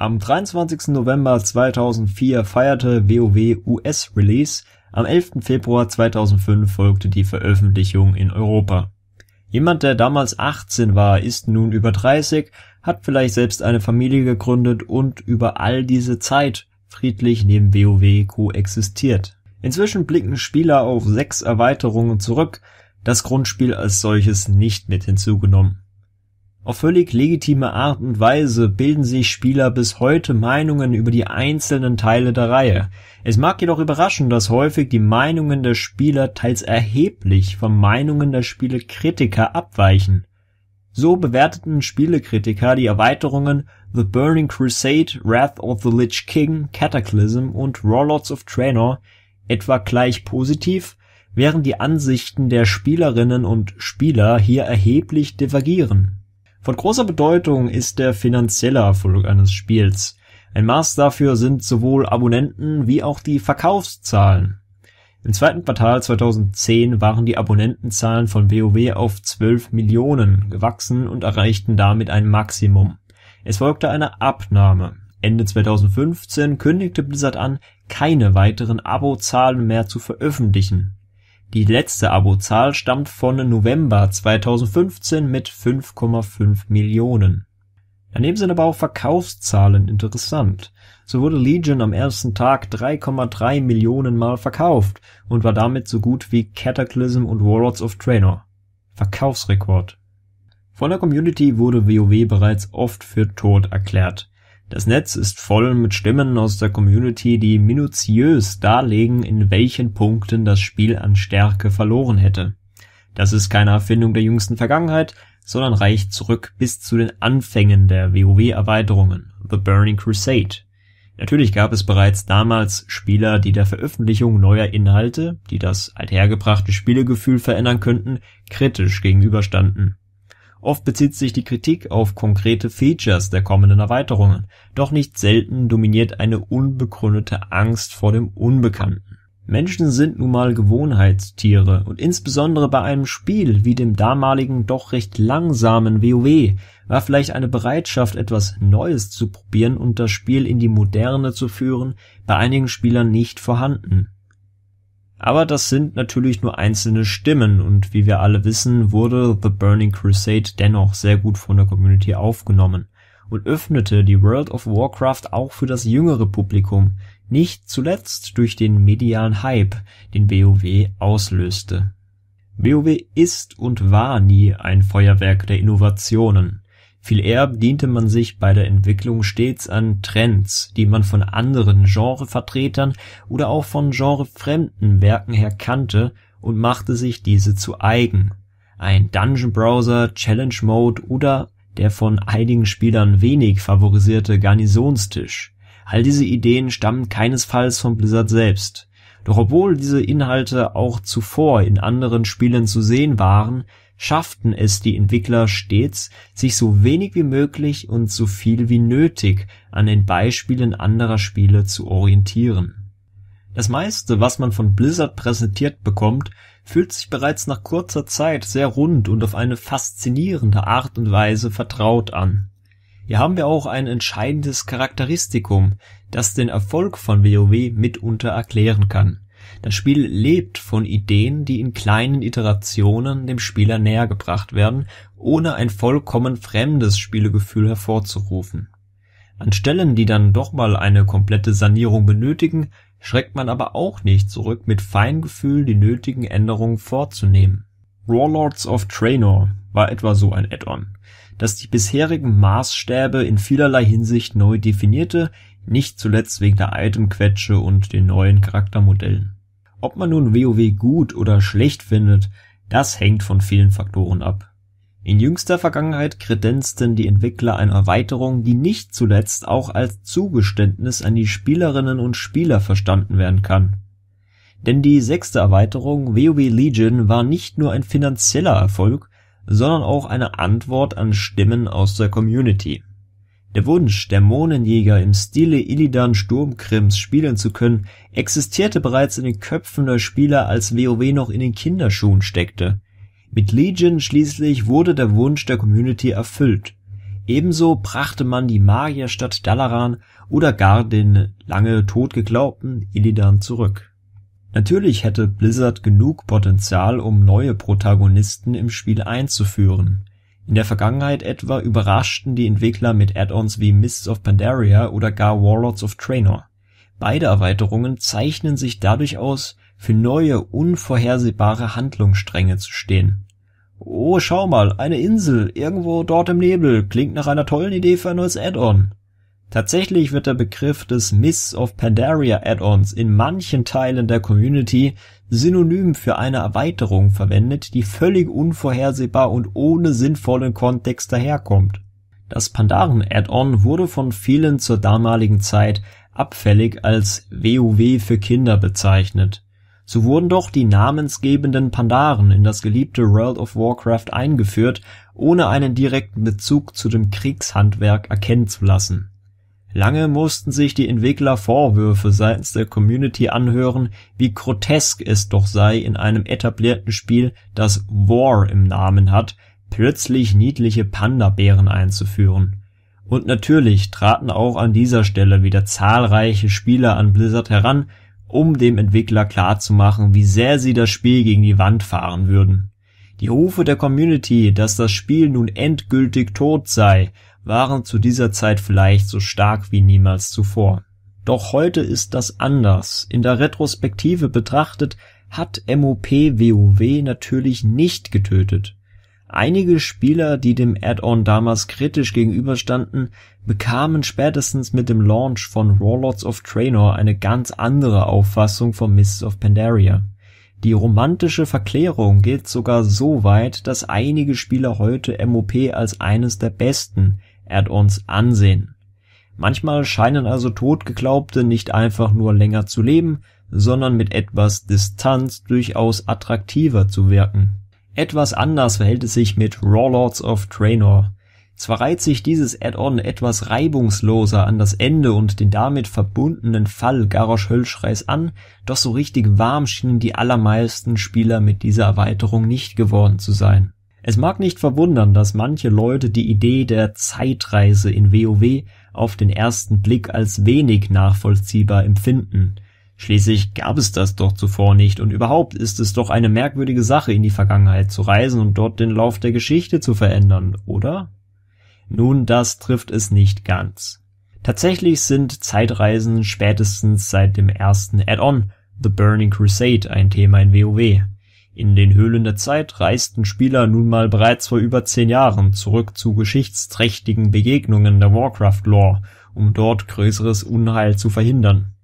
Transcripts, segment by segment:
Am 23. November 2004 feierte WoW US-Release, am 11. Februar 2005 folgte die Veröffentlichung in Europa. Jemand, der damals 18 war, ist nun über 30, hat vielleicht selbst eine Familie gegründet und über all diese Zeit friedlich neben WoW koexistiert. Inzwischen blicken Spieler auf sechs Erweiterungen zurück, das Grundspiel als solches nicht mit hinzugenommen auf völlig legitime Art und Weise bilden sich Spieler bis heute Meinungen über die einzelnen Teile der Reihe. Es mag jedoch überraschen, dass häufig die Meinungen der Spieler teils erheblich von Meinungen der Spielekritiker abweichen. So bewerteten Spielekritiker die Erweiterungen The Burning Crusade, Wrath of the Lich King, Cataclysm und Warlords of Draenor etwa gleich positiv, während die Ansichten der Spielerinnen und Spieler hier erheblich divergieren von großer Bedeutung ist der finanzielle Erfolg eines Spiels. Ein Maß dafür sind sowohl Abonnenten wie auch die Verkaufszahlen. Im zweiten Quartal 2010 waren die Abonnentenzahlen von WoW auf 12 Millionen gewachsen und erreichten damit ein Maximum. Es folgte eine Abnahme. Ende 2015 kündigte Blizzard an, keine weiteren Abozahlen mehr zu veröffentlichen die letzte Abozahl stammt von November 2015 mit 5,5 Millionen. Daneben sind aber auch Verkaufszahlen interessant. So wurde Legion am ersten Tag 3,3 Millionen Mal verkauft und war damit so gut wie Cataclysm und Warlords of Draenor. Verkaufsrekord. Von der Community wurde WoW bereits oft für tot erklärt das Netz ist voll mit Stimmen aus der Community, die minutiös darlegen, in welchen Punkten das Spiel an Stärke verloren hätte. Das ist keine Erfindung der jüngsten Vergangenheit, sondern reicht zurück bis zu den Anfängen der WoW-Erweiterungen, The Burning Crusade. Natürlich gab es bereits damals Spieler, die der Veröffentlichung neuer Inhalte, die das althergebrachte Spielegefühl verändern könnten, kritisch gegenüberstanden Oft bezieht sich die Kritik auf konkrete Features der kommenden Erweiterungen, doch nicht selten dominiert eine unbegründete Angst vor dem Unbekannten. Menschen sind nun mal Gewohnheitstiere und insbesondere bei einem Spiel wie dem damaligen doch recht langsamen WoW war vielleicht eine Bereitschaft, etwas Neues zu probieren und das Spiel in die Moderne zu führen, bei einigen Spielern nicht vorhanden aber das sind natürlich nur einzelne Stimmen und wie wir alle wissen, wurde The Burning Crusade dennoch sehr gut von der Community aufgenommen und öffnete die World of Warcraft auch für das jüngere Publikum, nicht zuletzt durch den medialen Hype, den WoW auslöste. WoW ist und war nie ein Feuerwerk der Innovationen. Viel eher bediente man sich bei der Entwicklung stets an Trends, die man von anderen Genrevertretern oder auch von genrefremden Werken her kannte und machte sich diese zu eigen. Ein Dungeon Browser, Challenge Mode oder der von einigen Spielern wenig favorisierte Garnisonstisch. All diese Ideen stammen keinesfalls von Blizzard selbst. Doch obwohl diese Inhalte auch zuvor in anderen Spielen zu sehen waren, schafften es die Entwickler stets, sich so wenig wie möglich und so viel wie nötig an den Beispielen anderer Spiele zu orientieren. Das meiste, was man von Blizzard präsentiert bekommt, fühlt sich bereits nach kurzer Zeit sehr rund und auf eine faszinierende Art und Weise vertraut an. Hier haben wir auch ein entscheidendes Charakteristikum, das den Erfolg von WoW mitunter erklären kann das Spiel lebt von Ideen, die in kleinen Iterationen dem Spieler nähergebracht werden, ohne ein vollkommen fremdes Spielgefühl hervorzurufen. An Stellen, die dann doch mal eine komplette Sanierung benötigen, schreckt man aber auch nicht zurück, mit Feingefühl die nötigen Änderungen vorzunehmen. Warlords of Draenor war etwa so ein Add-on, das die bisherigen Maßstäbe in vielerlei Hinsicht neu definierte, nicht zuletzt wegen der Itemquetsche und den neuen Charaktermodellen. Ob man nun WoW gut oder schlecht findet, das hängt von vielen Faktoren ab. In jüngster Vergangenheit kredenzten die Entwickler eine Erweiterung, die nicht zuletzt auch als Zugeständnis an die Spielerinnen und Spieler verstanden werden kann. Denn die sechste Erweiterung WoW Legion war nicht nur ein finanzieller Erfolg, sondern auch eine Antwort an Stimmen aus der Community der Wunsch, Dämonenjäger im Stile Illidan Sturmgrimms spielen zu können, existierte bereits in den Köpfen der Spieler, als WoW noch in den Kinderschuhen steckte. Mit Legion schließlich wurde der Wunsch der Community erfüllt. Ebenso brachte man die Magierstadt Dalaran oder gar den lange tot geglaubten Illidan zurück. Natürlich hätte Blizzard genug Potenzial, um neue Protagonisten im Spiel einzuführen. In der Vergangenheit etwa überraschten die Entwickler mit Add-ons wie Mists of Pandaria oder gar Warlords of Draenor. Beide Erweiterungen zeichnen sich dadurch aus, für neue, unvorhersehbare Handlungsstränge zu stehen. Oh, schau mal, eine Insel, irgendwo dort im Nebel, klingt nach einer tollen Idee für ein neues Add-on. Tatsächlich wird der Begriff des Mists of Pandaria Add-ons in manchen Teilen der Community synonym für eine Erweiterung verwendet, die völlig unvorhersehbar und ohne sinnvollen Kontext daherkommt. Das Pandaren Add-on wurde von vielen zur damaligen Zeit abfällig als WoW für Kinder bezeichnet. So wurden doch die namensgebenden Pandaren in das geliebte World of Warcraft eingeführt, ohne einen direkten Bezug zu dem Kriegshandwerk erkennen zu lassen. Lange mussten sich die Entwickler Vorwürfe seitens der Community anhören, wie grotesk es doch sei, in einem etablierten Spiel, das War im Namen hat, plötzlich niedliche Panda-Bären einzuführen und natürlich traten auch an dieser Stelle wieder zahlreiche Spieler an Blizzard heran, um dem Entwickler klarzumachen, wie sehr sie das Spiel gegen die Wand fahren würden. Die Rufe der Community, dass das Spiel nun endgültig tot sei, waren zu dieser Zeit vielleicht so stark wie niemals zuvor. Doch heute ist das anders. In der Retrospektive betrachtet hat MOP WoW natürlich nicht getötet. Einige Spieler, die dem Add-on damals kritisch gegenüberstanden, bekamen spätestens mit dem Launch von Warlords of Draenor eine ganz andere Auffassung von Mists of Pandaria. Die romantische Verklärung geht sogar so weit, dass einige Spieler heute MOP als eines der besten Add-ons ansehen. Manchmal scheinen also Totgeglaubte nicht einfach nur länger zu leben, sondern mit etwas Distanz durchaus attraktiver zu wirken etwas anders verhält es sich mit Warlords of Draenor. Zwar reiht sich dieses Add-on etwas reibungsloser an das Ende und den damit verbundenen Fall Garrosh Höllschreis an, doch so richtig warm schienen die allermeisten Spieler mit dieser Erweiterung nicht geworden zu sein. Es mag nicht verwundern, dass manche Leute die Idee der Zeitreise in WoW auf den ersten Blick als wenig nachvollziehbar empfinden, Schließlich gab es das doch zuvor nicht und überhaupt ist es doch eine merkwürdige Sache, in die Vergangenheit zu reisen und dort den Lauf der Geschichte zu verändern, oder? Nun, das trifft es nicht ganz. Tatsächlich sind Zeitreisen spätestens seit dem ersten Add-on The Burning Crusade ein Thema in WoW. In den Höhlen der Zeit reisten Spieler nun mal bereits vor über zehn Jahren zurück zu geschichtsträchtigen Begegnungen der Warcraft-Lore, um dort größeres Unheil zu verhindern.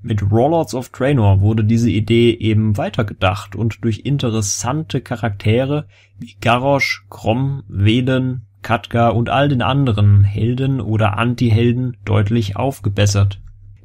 Mit Warlords of Draenor wurde diese Idee eben weitergedacht und durch interessante Charaktere wie Garrosh, Grom, Velen, Katka und all den anderen Helden oder Anti-Helden deutlich aufgebessert.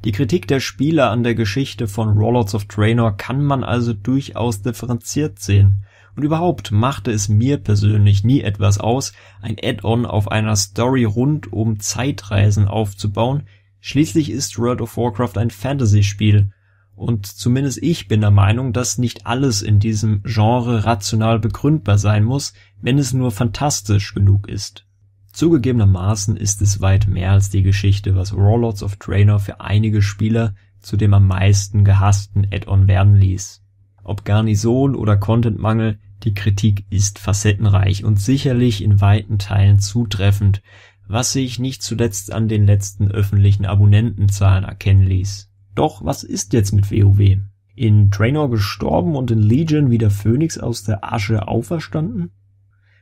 Die Kritik der Spieler an der Geschichte von Warlords of Draenor kann man also durchaus differenziert sehen. Und überhaupt machte es mir persönlich nie etwas aus, ein Add-on auf einer Story rund um Zeitreisen aufzubauen, Schließlich ist World of Warcraft ein Fantasy-Spiel und zumindest ich bin der Meinung, dass nicht alles in diesem Genre rational begründbar sein muss, wenn es nur fantastisch genug ist. Zugegebenermaßen ist es weit mehr als die Geschichte, was Warlords of Draenor für einige Spieler zu dem am meisten gehassten Add-on werden ließ. Ob Garnison oder Contentmangel, die Kritik ist facettenreich und sicherlich in weiten Teilen zutreffend, was sich nicht zuletzt an den letzten öffentlichen Abonnentenzahlen erkennen ließ. Doch was ist jetzt mit WoW? In Draenor gestorben und in Legion wie der Phönix aus der Asche auferstanden?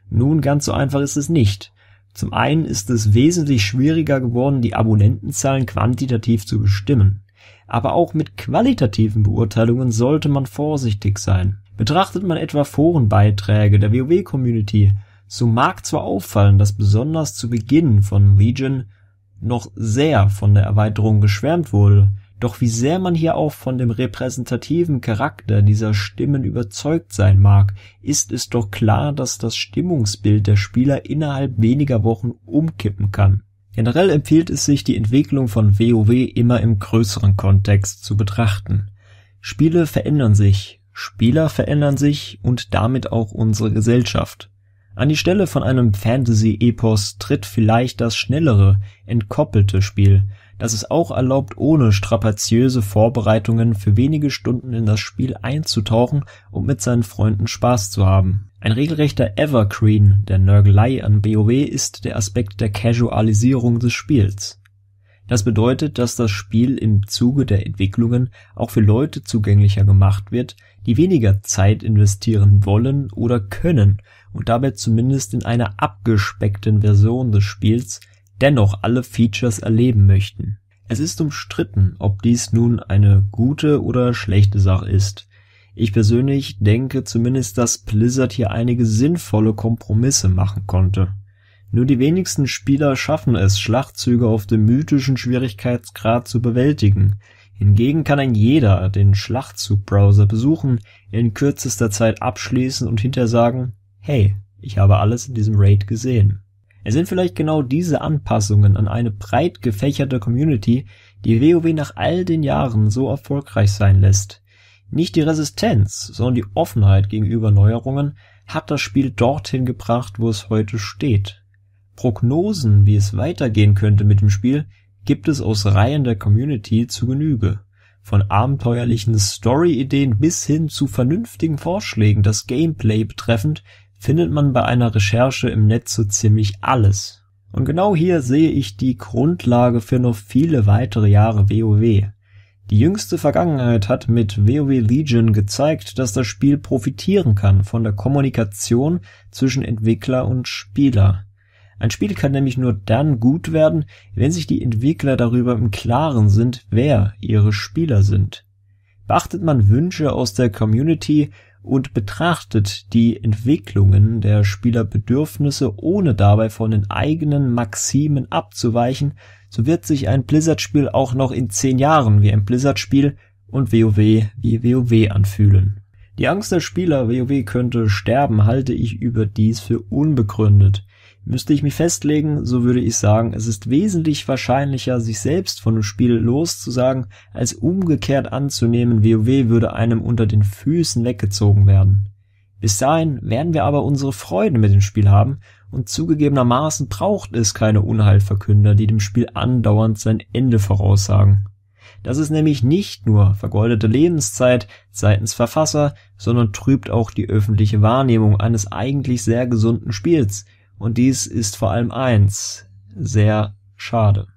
Nun, ganz so einfach ist es nicht. Zum einen ist es wesentlich schwieriger geworden, die Abonnentenzahlen quantitativ zu bestimmen. Aber auch mit qualitativen Beurteilungen sollte man vorsichtig sein. Betrachtet man etwa Forenbeiträge der WoW-Community, so mag zwar auffallen, dass besonders zu Beginn von Legion noch sehr von der Erweiterung geschwärmt wurde, doch wie sehr man hier auch von dem repräsentativen Charakter dieser Stimmen überzeugt sein mag, ist es doch klar, dass das Stimmungsbild der Spieler innerhalb weniger Wochen umkippen kann. Generell empfiehlt es sich, die Entwicklung von WoW immer im größeren Kontext zu betrachten. Spiele verändern sich, Spieler verändern sich und damit auch unsere Gesellschaft. An die Stelle von einem Fantasy-Epos tritt vielleicht das schnellere, entkoppelte Spiel, das es auch erlaubt, ohne strapaziöse Vorbereitungen für wenige Stunden in das Spiel einzutauchen und mit seinen Freunden Spaß zu haben. Ein regelrechter Evergreen der Nörgelei an BoW ist der Aspekt der Casualisierung des Spiels. Das bedeutet, dass das Spiel im Zuge der Entwicklungen auch für Leute zugänglicher gemacht wird, die weniger Zeit investieren wollen oder können und dabei zumindest in einer abgespeckten Version des Spiels dennoch alle Features erleben möchten. Es ist umstritten, ob dies nun eine gute oder schlechte Sache ist. Ich persönlich denke zumindest, dass Blizzard hier einige sinnvolle Kompromisse machen konnte. Nur die wenigsten Spieler schaffen es, Schlachtzüge auf dem mythischen Schwierigkeitsgrad zu bewältigen. Hingegen kann ein jeder den Schlachtzug-Browser besuchen, in kürzester Zeit abschließen und hinterher sagen, hey, ich habe alles in diesem Raid gesehen. Es sind vielleicht genau diese Anpassungen an eine breit gefächerte Community, die WoW nach all den Jahren so erfolgreich sein lässt. Nicht die Resistenz, sondern die Offenheit gegenüber Neuerungen hat das Spiel dorthin gebracht, wo es heute steht. Prognosen, wie es weitergehen könnte mit dem Spiel, gibt es aus Reihen der Community zu Genüge. Von abenteuerlichen Story-Ideen bis hin zu vernünftigen Vorschlägen, das Gameplay betreffend, findet man bei einer Recherche im Netz so ziemlich alles. Und genau hier sehe ich die Grundlage für noch viele weitere Jahre WoW. Die jüngste Vergangenheit hat mit WoW Legion gezeigt, dass das Spiel profitieren kann von der Kommunikation zwischen Entwickler und Spieler. Ein Spiel kann nämlich nur dann gut werden, wenn sich die Entwickler darüber im Klaren sind, wer ihre Spieler sind. Beachtet man Wünsche aus der Community und betrachtet die Entwicklungen der Spielerbedürfnisse, ohne dabei von den eigenen Maximen abzuweichen, so wird sich ein Blizzard-Spiel auch noch in zehn Jahren wie ein Blizzard-Spiel und WoW wie WoW anfühlen. Die Angst der Spieler, WoW könnte sterben, halte ich überdies für unbegründet. Müsste ich mich festlegen, so würde ich sagen, es ist wesentlich wahrscheinlicher, sich selbst von dem Spiel loszusagen, als umgekehrt anzunehmen, WoW würde einem unter den Füßen weggezogen werden. Bis dahin werden wir aber unsere Freude mit dem Spiel haben und zugegebenermaßen braucht es keine Unheilverkünder, die dem Spiel andauernd sein Ende voraussagen. Das ist nämlich nicht nur vergeudete Lebenszeit seitens Verfasser, sondern trübt auch die öffentliche Wahrnehmung eines eigentlich sehr gesunden Spiels, und dies ist vor allem eins. Sehr schade